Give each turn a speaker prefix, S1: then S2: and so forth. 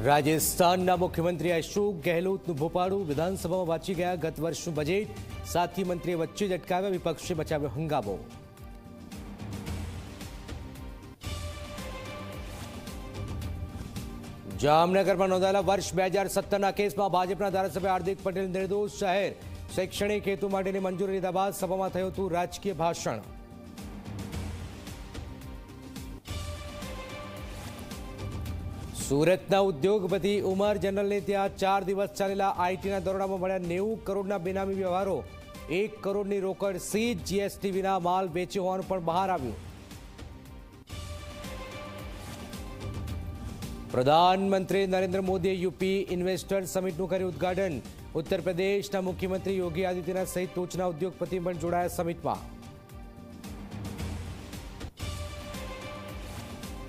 S1: રાજસ્થાનના મુખ્યમંત્રી અશોક ગહેલોતનું ભોપાળું વિધાનસભામાં વાંચી ગયા ગત વર્ષનું બજેટ સાથી મંત્રીએ વચ્ચે જ અટકાવ્યા વિપક્ષે મચાવ્યો હંગામો જામનગરમાં નોંધાયેલા વર્ષ બે હજાર સત્તરના કેસમાં ભાજપના ધારાસભ્ય હાર્દિક પટેલ નિર્દોષ જાહેર શૈક્ષણિક હેતુ માટેની મંજૂરી લીધા બાદ સભામાં થયું હતું રાજકીય ભાષણ સુરતના ઉદ્યોગપતિ ઉમર જનરલને ત્યાં ચાર દિવસ ચાલેલા આઈટીના દરોડામાં મળ્યા નેવું કરોડના બેનામી વ્યવહારો એક કરોડની રોકડ સીઝ જીએસટી વિના માલ વેચ્યો હોવાનું પણ બહાર આવ્યું પ્રધાનમંત્રી નરેન્દ્ર મોદીએ યુપી ઇન્વેસ્ટર સમિટનું કર્યું ઉદઘાટન ઉત્તર પ્રદેશના મુખ્યમંત્રી યોગી આદિત્યનાથ સહિત ટોચના ઉદ્યોગપતિ પણ જોડાયા સમિટમાં